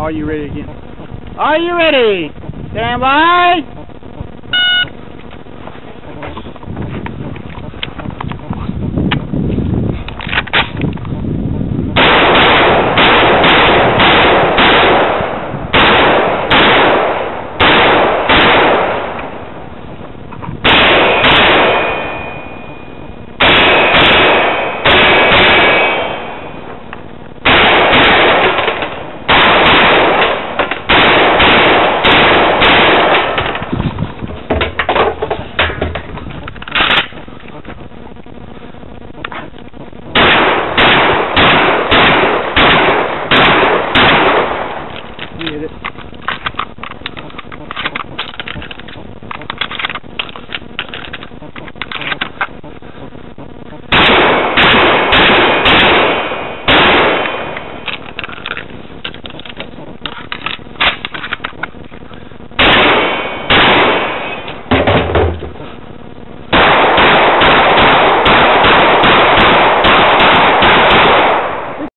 are you ready again? Are you ready? Stand by.